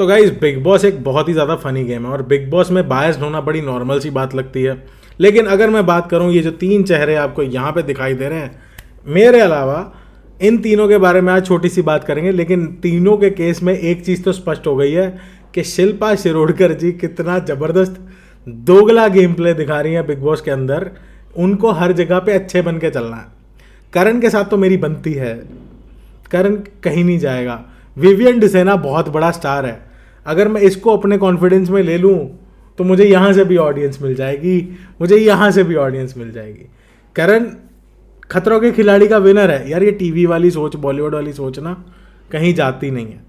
तो guys big boss एक बहुत ही ज़्यादा फनी गेम है और बिग बॉस में बायस्ड होना बड़ी नॉर्मल सी बात लगती है। लेकिन अगर मैं बात करूँ, ये जो तीन चेहरे आपको यहाँ पे दिखाई दे रहे हैं, मेरे अलावा इन तीनों के बारे में आज छोटी सी बात करेंगे, लेकिन तीनों के केस में एक चीज़ तो स्पष्ट हो गई है कि शिल्पा शिरोडकर जी कितना ज़बरदस्त दोगला गेम प्ले दिखा रही हैं बिग बॉस के अंदर। उनको हर जगह पे अच्छे बन के चलना है। करण के साथ तो मेरी बनती है। करण कहीं नहीं जाएगा। विवियन डिसेना बहुत बड़ा स्टार है। अगर मैं इसको अपने कॉन्फिडेंस में ले लूँ तो मुझे यहाँ से भी ऑडियंस मिल जाएगी, मुझे यहाँ से भी ऑडियंस मिल जाएगी। करण, खतरों के खिलाड़ी का विनर है। यार, ये टीवी वाली सोच बॉलीवुड वाली सोच ना, कहीं जाती नहीं है।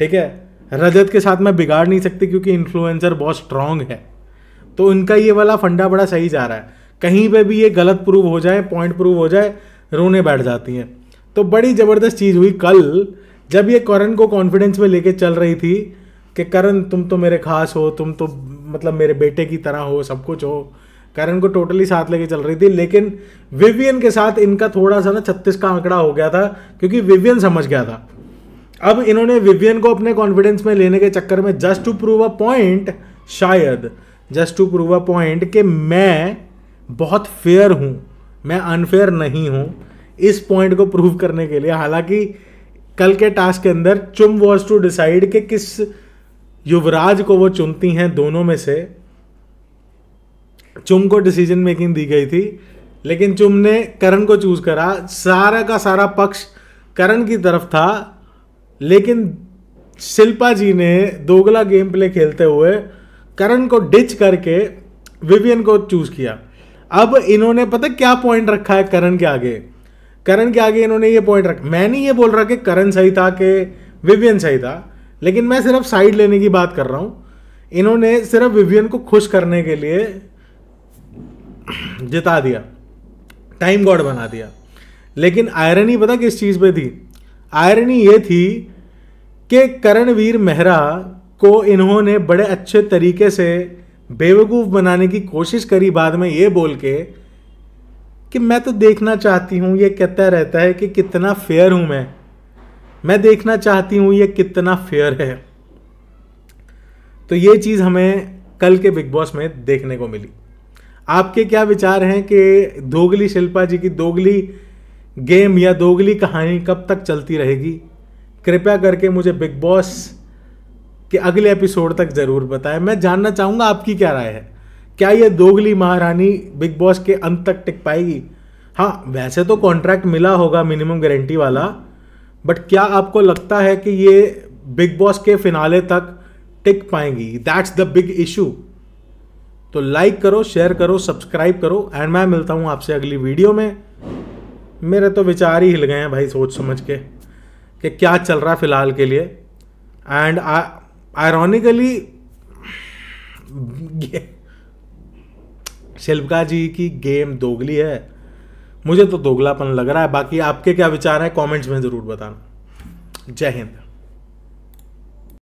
ठीक है? रजत के साथ मैं बिगाड़ नहीं सकती क्योंकि इन्फ्लुएंसर बहुत स्ट्रांग है। तो उनका ये वाला फंडा बड़ा सही जा रहा है। कहीं पे भी ये गलत प्रूव हो जाए पॉइंट प्रूव हो जाए, रोने बैठ जाती हैं। तो बड़ी ज़बरदस्त चीज़ हुई कल, जब ये करण को कॉन्फिडेंस में लेके चल रही थी कि करण, तुम तो मेरे खास हो, तुम तो मतलब मेरे बेटे की तरह हो, सब कुछ हो। करण को टोटली साथ लेके चल रही थी, लेकिन विवियन के साथ इनका थोड़ा सा ना छत्तीस का आंकड़ा हो गया था, क्योंकि विवियन समझ गया था। अब इन्होंने विवियन को अपने कॉन्फिडेंस में लेने के चक्कर में just to prove a point शायद just to prove a point कि मैं बहुत फेयर हूँ, मैं अनफेयर नहीं हूँ इस पॉइंट को प्रूव करने के लिए। हालाँकि कल के टास्क के अंदर चुम वॉज़ टू डिसाइड कि किस युवराज को वो चुनती हैं दोनों में से। चुम को डिसीज़न मेकिंग दी गई थी, लेकिन चुम ने करण को चूज़ करा। सारा का सारा पक्ष करण की तरफ़ था, लेकिन शिल्पा जी ने दोगला गेम प्ले खेलते हुए करण को डिच करके विवियन को चूज़ किया। अब इन्होंने पता क्या पॉइंट रखा है करण के आगे? करण के आगे इन्होंने ये पॉइंट रखा मैं नहीं ये बोल रहा कि करण सही था कि विवियन सही था। लेकिन मैं सिर्फ़ साइड लेने की बात कर रहा हूँ। इन्होंने सिर्फ़ विवियन को खुश करने के लिए जिता दिया। टाइम गॉड बना दिया। लेकिन आयरनी पता किस चीज़ पे थी? आयरनी ये थी कि करणवीर मेहरा को इन्होंने बड़े अच्छे तरीके से बेवकूफ़ बनाने की कोशिश करी बाद में ये बोल के कि मैं तो देखना चाहती हूँ, ये कहता रहता है कि कितना फेयर हूँ मैं। मैं देखना चाहती हूँ ये कितना फेयर है। तो ये चीज़ हमें कल के बिग बॉस में देखने को मिली। आपके क्या विचार हैं कि दोगली शिल्पा जी की दोगली गेम या दोगली कहानी कब तक चलती रहेगी? कृपया करके मुझे बिग बॉस के अगले एपिसोड तक ज़रूर बताएँ। मैं जानना चाहूँगा आपकी क्या राय है। क्या ये दोगली महारानी बिग बॉस के अंत तक टिक पाएगी? हाँ वैसे तो कॉन्ट्रैक्ट मिला होगा मिनिमम गारंटी वाला बट क्या आपको लगता है कि ये बिग बॉस के फिनाले तक टिक पाएँगी? दैट्स द बिग इशू तो लाइक करो शेयर करो सब्सक्राइब करो एंड मैं मिलता हूँ आपसे अगली वीडियो में। मेरे तो विचार ही हिल गए हैं भाई सोच समझ के, कि क्या चल रहा है फ़िलहाल के लिए। एंड आयरॉनिकली शिल्पका जी की गेम दोगली है। मुझे तो दोगलापन लग रहा है, बाकी आपके क्या विचार हैं? कमेंट्स में ज़रूर बताना। जय हिंद।